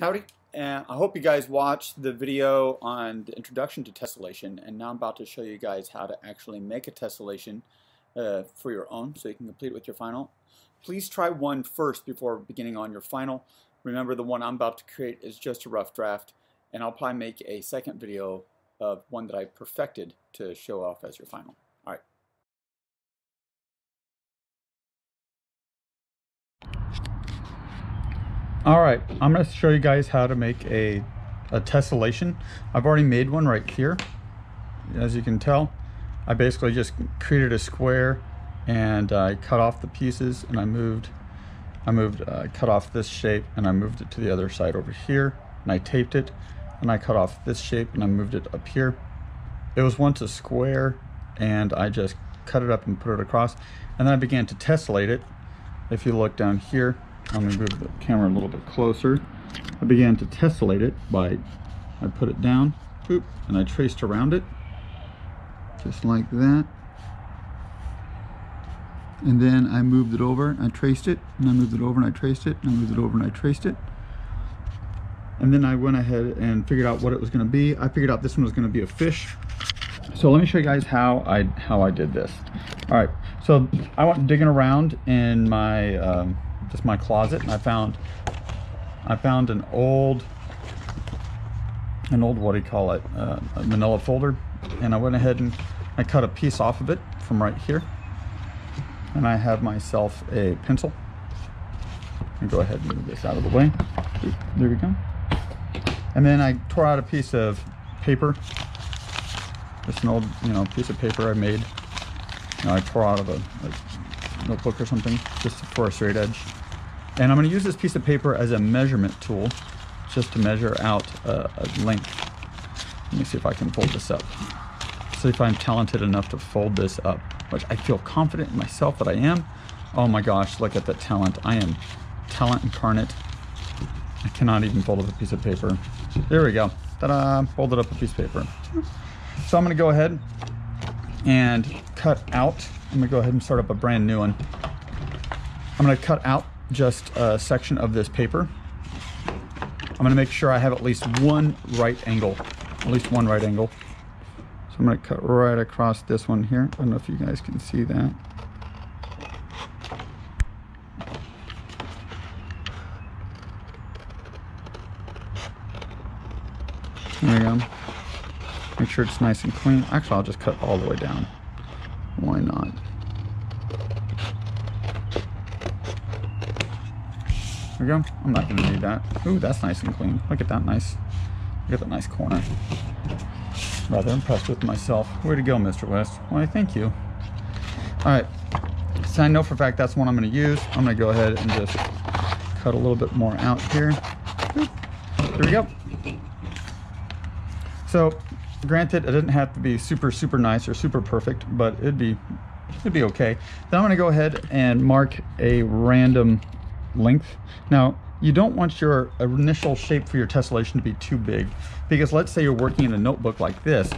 Howdy, and I hope you guys watched the video on the introduction to tessellation and now I'm about to show you guys how to actually make a tessellation uh, for your own so you can complete it with your final. Please try one first before beginning on your final. Remember the one I'm about to create is just a rough draft and I'll probably make a second video of one that I perfected to show off as your final. All right, I'm going to show you guys how to make a, a tessellation. I've already made one right here. As you can tell, I basically just created a square and I cut off the pieces and I moved, I moved, uh, cut off this shape and I moved it to the other side over here and I taped it and I cut off this shape and I moved it up here. It was once a square and I just cut it up and put it across and then I began to tessellate it. If you look down here, I'm to move the camera a little bit closer. I began to tessellate it by, I put it down, boop, and I traced around it, just like that. And then I moved it over, I traced it, and I moved it over and I traced it, and I moved it over and I traced it. And then I went ahead and figured out what it was to be. I figured out this one was to be a fish. So let me show you guys how I how I did this. All right, so I went digging around in my um, just my closet and I found I found an old an old what do you call it uh, a manila folder and I went ahead and I cut a piece off of it from right here and I have myself a pencil. And go ahead and move this out of the way. There we go. And then I tore out a piece of paper. Just an old you know piece of paper I made. You know, I tore out of a, a notebook or something just for a straight edge and I'm going to use this piece of paper as a measurement tool just to measure out a, a length. Let me see if I can fold this up. See if I'm talented enough to fold this up, which I feel confident in myself that I am. Oh my gosh, look at the talent. I am talent incarnate. I cannot even fold up a piece of paper. There we go. Ta-da! Folded up a piece of paper. So I'm going to go ahead and cut out. I'm to go ahead and start up a brand new one. I'm to cut out just a section of this paper. I'm to make sure I have at least one right angle, at least one right angle. So I'm to cut right across this one here. I don't know if you guys can see that. There we go. Make sure it's nice and clean. Actually, I'll just cut all the way down. Why not? We go. I'm not to need that. Ooh, that's nice and clean. Look at that nice. Look at that nice corner. Rather impressed with myself. Way to go, Mr. West. Why, thank you. All right. So I know for a fact that's one I'm to use. I'm to go ahead and just cut a little bit more out here. There we go. So, granted, it didn't have to be super, super nice or super perfect, but it'd be, it'd be okay. Then I'm to go ahead and mark a random length. Now, you don't want your initial shape for your tessellation to be too big because let's say you're working in a notebook like this,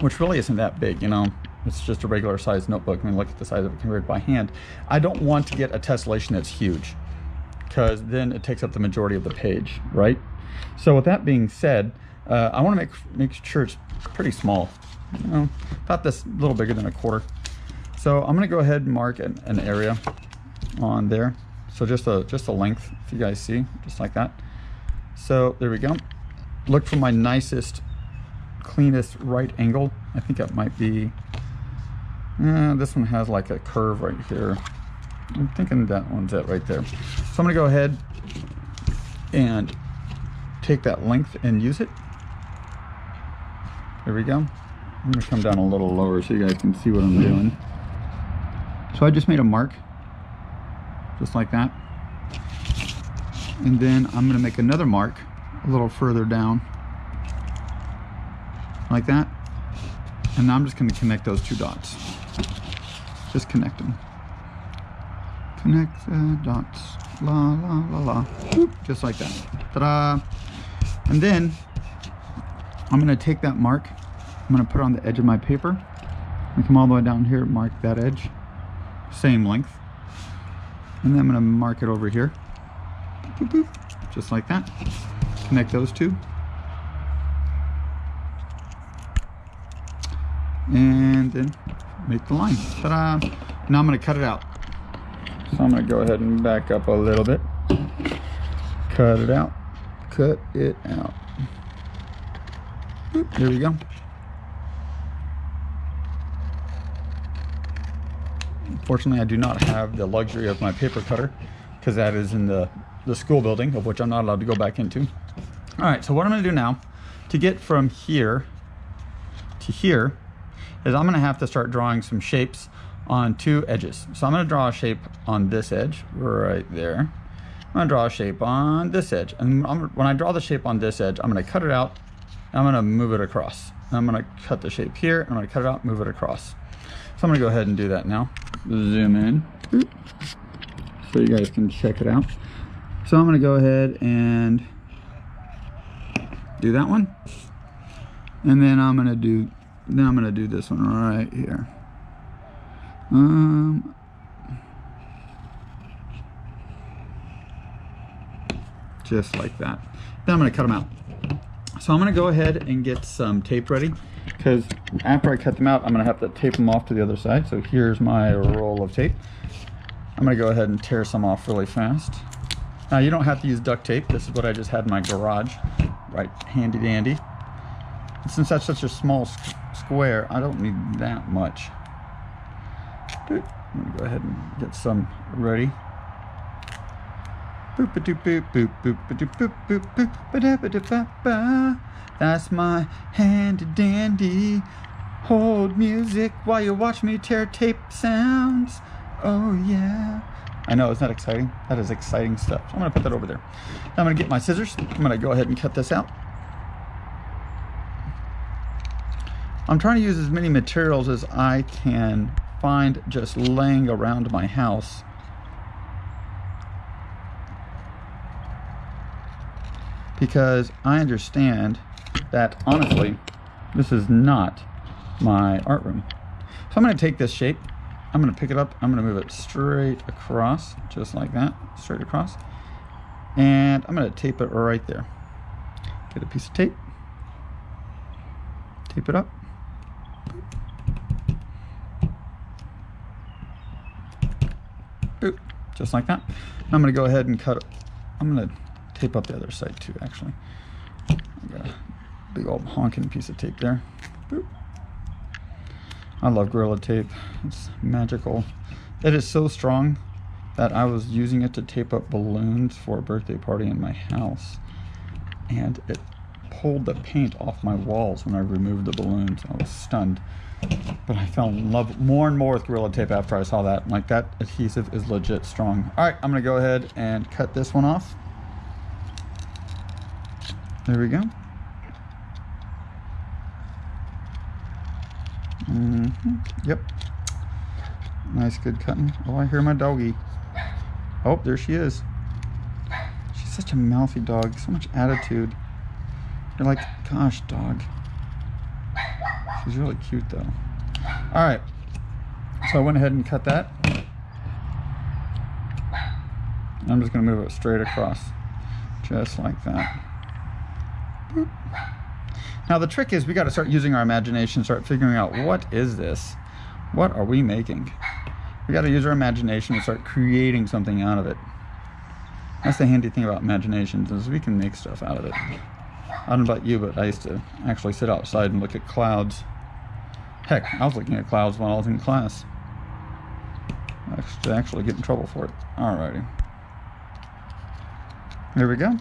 which really isn't that big, you know, it's just a regular size notebook. I mean, look at the size of it compared by hand. I don't want to get a tessellation that's huge because then it takes up the majority of the page, right? So with that being said, uh, I want to make make sure it's pretty small, you know, about this a little bigger than a quarter. So I'm going to go ahead and mark an, an area on there so just a just a length, if you guys see, just like that. So there we go. Look for my nicest, cleanest right angle. I think that might be, uh, this one has like a curve right here. I'm thinking that one's it right there. So I'm gonna go ahead and take that length and use it. There we go. I'm gonna come down a little lower so you guys can see what I'm doing. So I just made a mark just like that. And then I'm gonna make another mark a little further down, like that. And now I'm just gonna connect those two dots. Just connect them. Connect the dots, la la la la, just like that. Ta-da! And then I'm gonna take that mark, I'm gonna put it on the edge of my paper. and come all the way down here, mark that edge, same length. And then I'm going to mark it over here. Boop, boop, just like that. connect those two. And then make the line. Ta-da! Now I'm gonna cut it out. So I'm gonna go ahead and back up a little bit. Cut it out. Cut it out. Boop, there we go. Fortunately, I do not have the luxury of my paper cutter because that is in the, the school building of which I'm not allowed to go back into. All right, so what I'm gonna do now to get from here to here is I'm gonna have to start drawing some shapes on two edges. So I'm gonna draw a shape on this edge right there. I'm gonna draw a shape on this edge. And I'm, when I draw the shape on this edge, I'm gonna cut it out I'm gonna move it across. I'm gonna cut the shape here, I'm gonna cut it out, move it across. So I'm gonna go ahead and do that now. Zoom in, so you guys can check it out. So I'm gonna go ahead and do that one. And then I'm gonna do, then I'm gonna do this one right here. Um, just like that. Then I'm gonna cut them out. So I'm gonna go ahead and get some tape ready because after I cut them out, I'm gonna have to tape them off to the other side. So here's my roll of tape. I'm gonna go ahead and tear some off really fast. Now you don't have to use duct tape. This is what I just had in my garage, right handy dandy. And since that's such a small square, I don't need that much. I'm gonna go ahead and get some ready. That's my handy dandy. Hold music while you watch me tear tape sounds. Oh yeah. I know, it's not exciting? That is exciting stuff. So I'm gonna put that over there. Now I'm gonna get my scissors. I'm gonna go ahead and cut this out. I'm trying to use as many materials as I can find just laying around my house because I understand that honestly, this is not my art room. So I'm gonna take this shape, I'm gonna pick it up, I'm gonna move it straight across, just like that, straight across. And I'm gonna tape it right there. Get a piece of tape, tape it up. Boop, just like that. I'm gonna go ahead and cut. I'm gonna tape up the other side too, actually. I got a big old honking piece of tape there. Boop. I love Gorilla Tape. It's magical. It is so strong that I was using it to tape up balloons for a birthday party in my house. And it pulled the paint off my walls when I removed the balloons. I was stunned. But I fell in love more and more with Gorilla Tape after I saw that. Like, that adhesive is legit strong. All right, I'm going to go ahead and cut this one off. There we go. Mm -hmm. Yep. Nice, good cutting. Oh, I hear my doggy. Oh, there she is. She's such a mouthy dog. So much attitude. You're like, gosh, dog. She's really cute, though. All right. So I went ahead and cut that. I'm just going to move it straight across. Just like that. Now the trick is we got to start using our imagination, start figuring out what is this? What are we making? We got to use our imagination and start creating something out of it. That's the handy thing about imaginations is we can make stuff out of it. I don't know about you, but I used to actually sit outside and look at clouds. Heck, I was looking at clouds while I was in class. I actually get in trouble for it. Alrighty. There we go.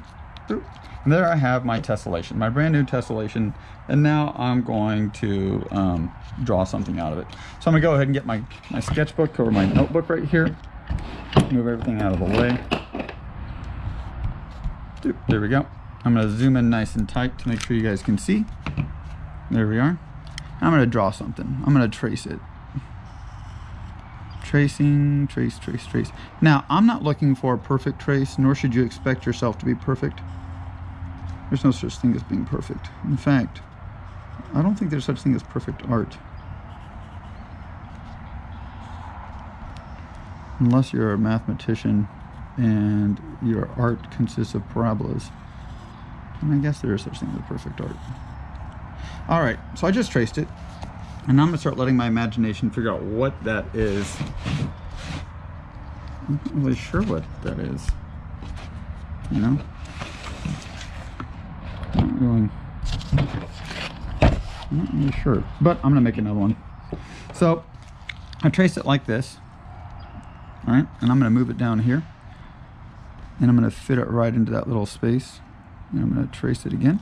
And there I have my tessellation, my brand new tessellation. And now I'm going to um, draw something out of it. So I'm gonna go ahead and get my, my sketchbook or my notebook right here. Move everything out of the way. There we go. I'm gonna zoom in nice and tight to make sure you guys can see. There we are. I'm gonna draw something. I'm gonna trace it. Tracing, trace, trace, trace. Now, I'm not looking for a perfect trace, nor should you expect yourself to be perfect. There's no such thing as being perfect. In fact, I don't think there's such thing as perfect art. Unless you're a mathematician and your art consists of parabolas. And I guess there is such thing as perfect art. All right, so I just traced it. And now I'm gonna start letting my imagination figure out what that is. I'm not really sure what that is. You know? Not really, not really sure, but I'm gonna make another one. So I trace it like this, all right? And I'm gonna move it down here and I'm gonna fit it right into that little space. And I'm gonna trace it again.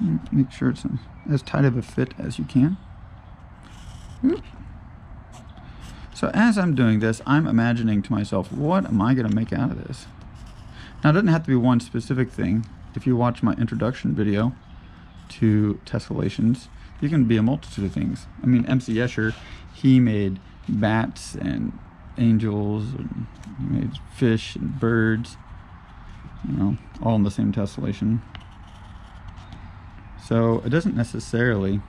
Make sure it's as tight of a fit as you can. So as I'm doing this, I'm imagining to myself, what am I gonna make out of this? Now it doesn't have to be one specific thing. If you watch my introduction video to tessellations, you can be a multitude of things. I mean, MC Escher, he made bats and angels, and he made fish and birds, you know, all in the same tessellation. So it doesn't necessarily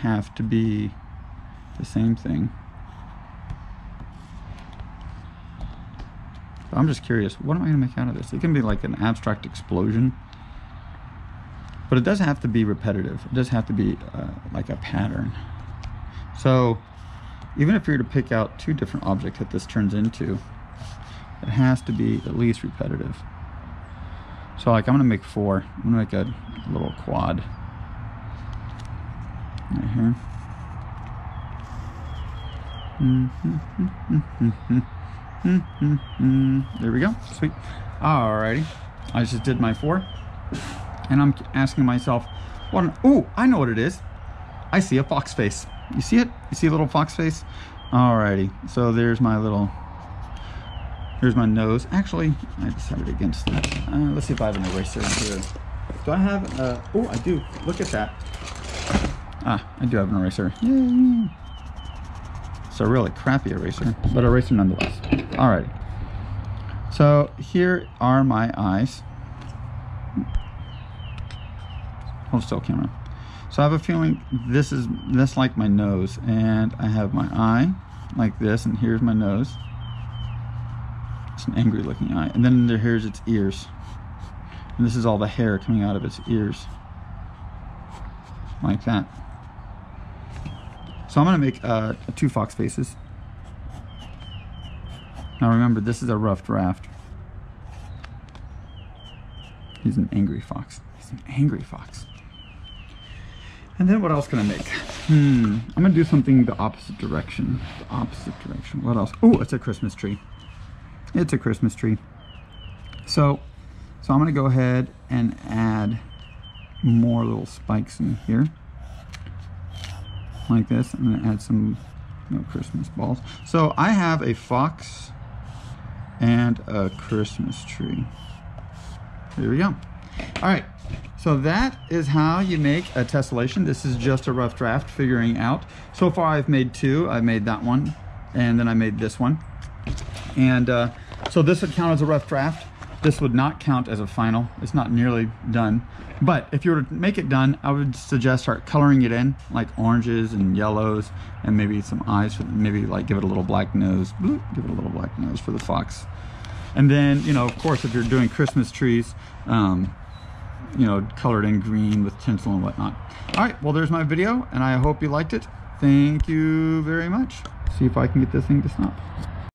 have to be the same thing. But I'm just curious, what am I going to make out of this? It can be like an abstract explosion. But it does have to be repetitive. It does have to be uh, like a pattern. So even if you're to pick out two different objects that this turns into, it has to be at least repetitive. So like I'm gonna make four. I'm gonna make a little quad right here. there we go. Sweet. Alrighty. I just did my four. And I'm asking myself, what? Oh, I know what it is. I see a fox face. You see it? You see a little fox face? Alrighty. So there's my little Here's my nose. Actually, I decided against that. Uh, let's see if I have an eraser here. Do I have, uh, oh, I do. Look at that. Ah, I do have an eraser. Yay. It's a really crappy eraser, but eraser nonetheless. Alrighty. So here are my eyes. Hold still camera. So I have a feeling this is this like my nose and I have my eye like this and here's my nose. It's an angry looking eye. And then here's its ears. And this is all the hair coming out of its ears. Like that. So I'm gonna make uh, two fox faces. Now remember, this is a rough draft. He's an angry fox. He's an angry fox. And then what else can I make? Hmm, I'm gonna do something the opposite direction. The opposite direction. What else? Oh, it's a Christmas tree. It's a Christmas tree. So, so I'm gonna go ahead and add more little spikes in here like this. I'm gonna add some you know, Christmas balls. So I have a fox and a Christmas tree. Here we go. All right, so that is how you make a tessellation. This is just a rough draft figuring out. So far I've made two. I made that one and then I made this one. And uh, so this would count as a rough draft. This would not count as a final. It's not nearly done. But if you were to make it done, I would suggest start coloring it in, like oranges and yellows, and maybe some eyes, maybe like give it a little black nose, bloop, give it a little black nose for the fox. And then, you know, of course, if you're doing Christmas trees, um, you know, colored in green with tinsel and whatnot. All right, well, there's my video, and I hope you liked it. Thank you very much. See if I can get this thing to stop.